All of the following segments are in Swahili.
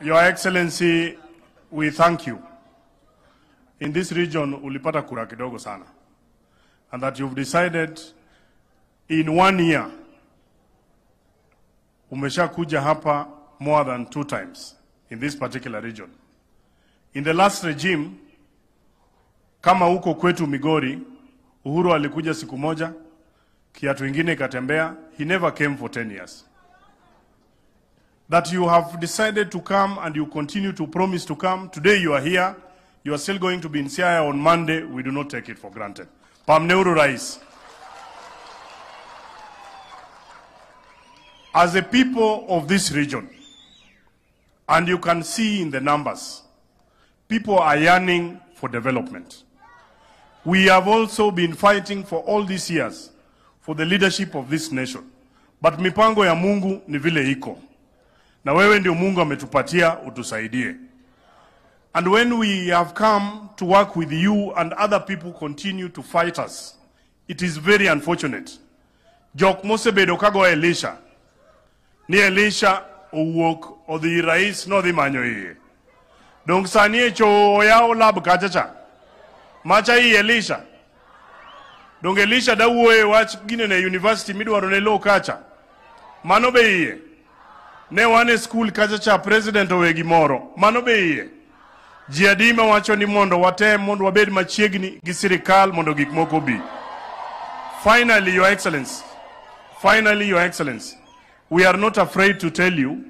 Your Excellency, we thank you. In this region, ulipata kura kidogo sana. And that you've decided in one year, umeshakuja hapa more than two times in this particular region. In the last regime, kama huko kwetu Migori, Uhuru alikuja siku moja, kiatu ingine ikatembea. He never came for 10 years. That you have decided to come and you continue to promise to come. Today you are here. You are still going to be in Siaya on Monday. We do not take it for granted. Pamneuru Rais. As a people of this region, and you can see in the numbers, people are yearning for development. We have also been fighting for all these years for the leadership of this nation. But mipango ya Mungu ni vile iko. Na wewe ndio Mungu ametupatia utusaidie. And when we have come to work with you and other people continue to fight us, it is very unfortunate. Jok mosebedo kago Elisha. Ni Elisha owuok odhi rais nodhi manyo iye. Dong sani e cho oyawo lab kachacha. Macha i Elisha. Dong Elisha dawuoye wach ginene university midwaro ne lo kacha. Mano be iye. Ne wan e skul kacha cha president owe gimoro. Mano be iye. Ji adima wacho ni mondo watem mondo wabed machiegni gi sirikal mondo gik moko bi. Finally, Your Excellency, finally, Your Excellency, we are not afraid to tell you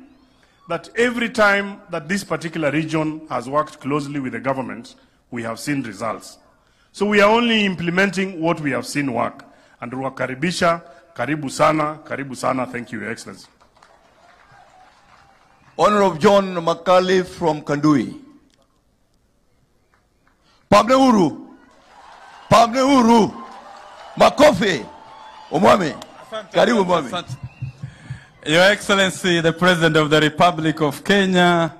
that every time that this particular region has worked closely with the government, we have seen results. So we are only implementing what we have seen work. And tunakaribisha, karibu sana, karibu sana. Thank you, Your Excellency. Honorable John Makali from Kandui. Pamne Uru. Pamne Uru. Makofi. Umwami. Karibu Umwami. Your Excellency, the President of the Republic of Kenya,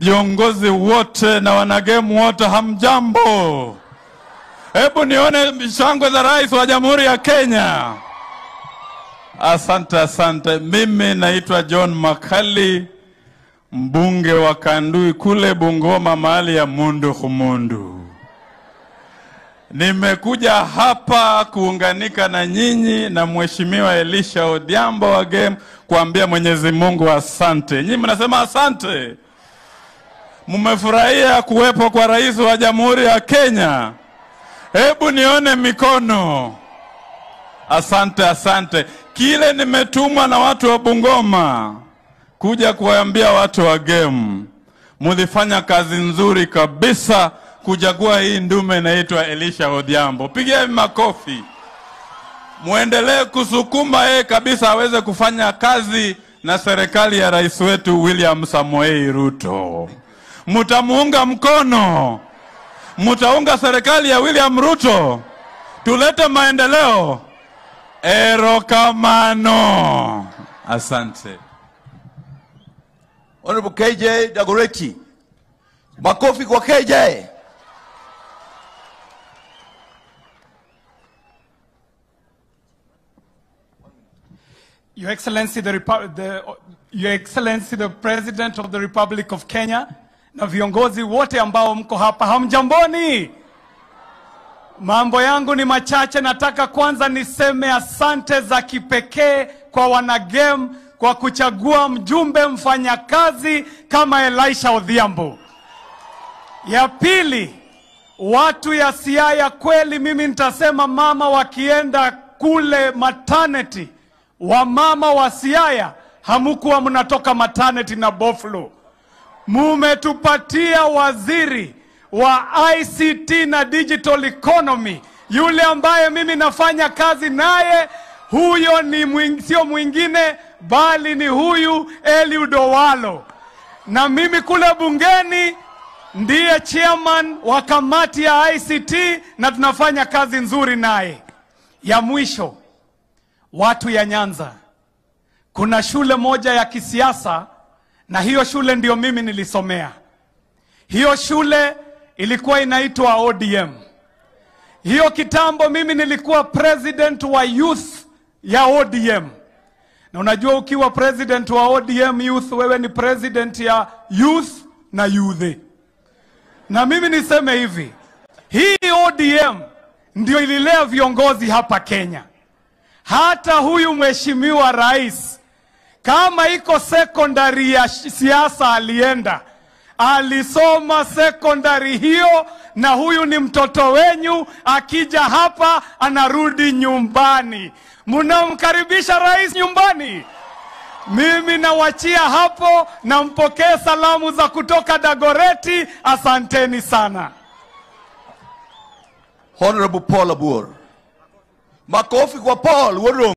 viongozi wote na wanagemu wote, hamjambo? Hebu nione shangwe za rais wa Jamhuri ya Kenya. Asante, asante. Mimi naitwa John Makali, mbunge wa Kandui kule Bungoma, mahali ya Mundu Humundu. Nimekuja hapa kuunganika na nyinyi na Mheshimiwa Elisha Odhiambo wa game kuambia Mwenyezi Mungu asante. Nyinyi mnasema asante. Mmefurahia kuwepo kwa rais wa Jamhuri ya Kenya? Hebu nione mikono. Asante, asante. Kile nimetumwa na watu wa Bungoma kuja kuwaambia watu wa gemu, mulifanya kazi nzuri kabisa kuchagua hii ndume inaitwa Elisha Odhiambo. Pigeni makofi, muendelee kusukuma yeye kabisa aweze kufanya kazi na serikali ya rais wetu William Samoei Ruto. Mutamuunga mkono, mutaunga serikali ya William Ruto, tulete maendeleo. Erokamano, asante. Honorable KJ Dagoretti. Makofi kwa KJ. Your Excellency the, Repu- the, Your Excellency the President of the Republic of Kenya na viongozi wote ambao mko hapa, hamjamboni. Mambo yangu ni machache. Nataka kwanza niseme asante za kipekee kwa wanagame kwa kuchagua mjumbe mfanyakazi kama Elisha Odhiambo. Ya pili, watu ya Siaya, kweli mimi nitasema mama wakienda kule maternity, wamama wa Siaya hamukuwa mnatoka maternity na boflo, mumetupatia waziri wa ICT na digital economy, yule ambaye mimi nafanya kazi naye. Huyo ni mwing, sio mwingine bali ni huyu Eliud Owalo, na mimi kule bungeni ndiye chairman wa kamati ya ICT na tunafanya kazi nzuri naye. Ya mwisho, watu ya Nyanza, kuna shule moja ya kisiasa na hiyo shule ndio mimi nilisomea. Hiyo shule ilikuwa inaitwa ODM. Hiyo kitambo mimi nilikuwa president wa youth ya ODM, na unajua ukiwa president wa ODM youth, wewe ni president ya youth na youth. Na mimi niseme hivi, hii ODM ndio ililea viongozi hapa Kenya. Hata huyu mheshimiwa rais, kama iko sekondari ya siasa alienda, alisoma sekondari hiyo, na huyu ni mtoto wenyu, akija hapa anarudi nyumbani. Mnamkaribisha rais nyumbani? Mimi nawachia hapo na mpokee salamu za kutoka Dagoreti. Asanteni sana. Honorable Paul Abur. Makofi kwa Paul Wuod